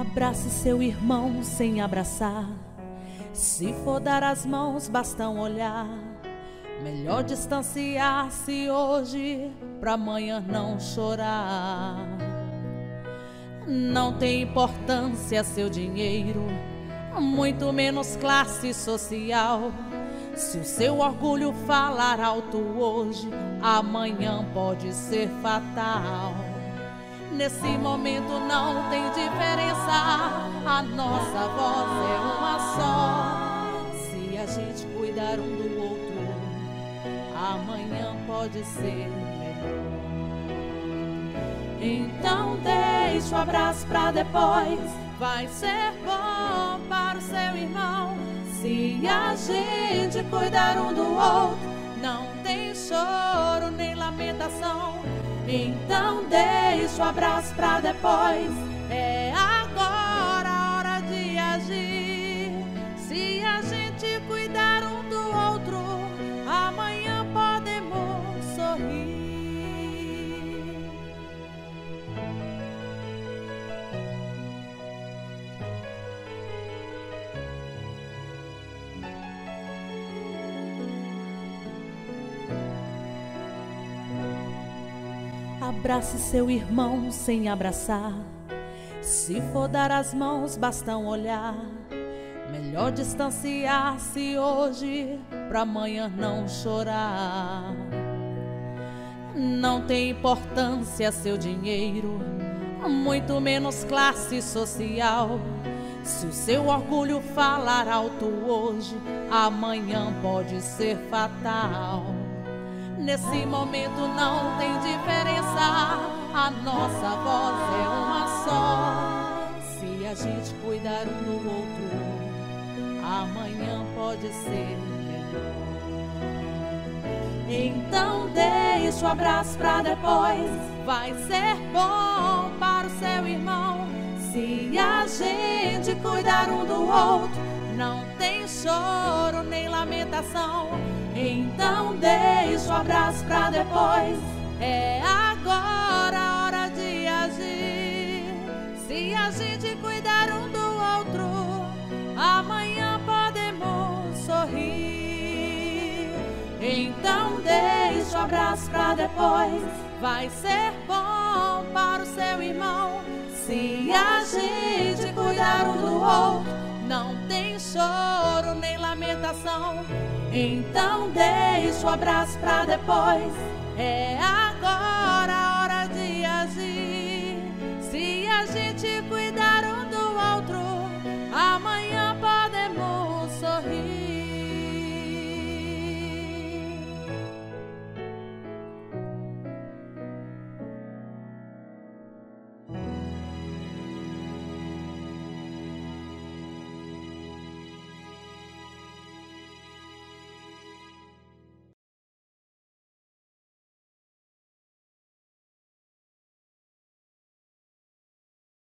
Abrace seu irmão sem abraçar. Se for dar as mãos, basta um olhar. Melhor distanciar-se hoje pra amanhã não chorar. Não tem importância seu dinheiro, muito menos classe social. Se o seu orgulho falar alto hoje, amanhã pode ser fatal. Nesse momento não tem diferença, a nossa voz é uma só. Se a gente cuidar um do outro, amanhã pode ser melhor. Então deixa o abraço pra depois, vai ser bom para o seu irmão. Se a gente cuidar um do outro, não tem choro nem lamentação. Então deixa o abraço pra depois. É agora Abrace seu irmão sem abraçar. Se for dar as mãos, basta um olhar. Melhor distanciar-se hoje pra amanhã não chorar. Não tem importância seu dinheiro, muito menos classe social. Se o seu orgulho falar alto hoje, amanhã pode ser fatal. Nesse momento não tem diferença, a nossa voz é uma só. Se a gente cuidar um do outro, amanhã pode ser melhor. Então deixa o abraço pra depois, vai ser bom para o seu irmão. Se a gente cuidar um do outro, não tem choro nem lamentação. Então deixa o abraço pra depois. É agora a hora de agir. Se a gente cuidar um do outro, amanhã podemos sorrir. Então deixa o abraço pra depois. Vai ser bom para o seu irmão. Se a gente cuidar um do outro, não tem choro nem lamentação. Então deixa o abraço pra depois. É agora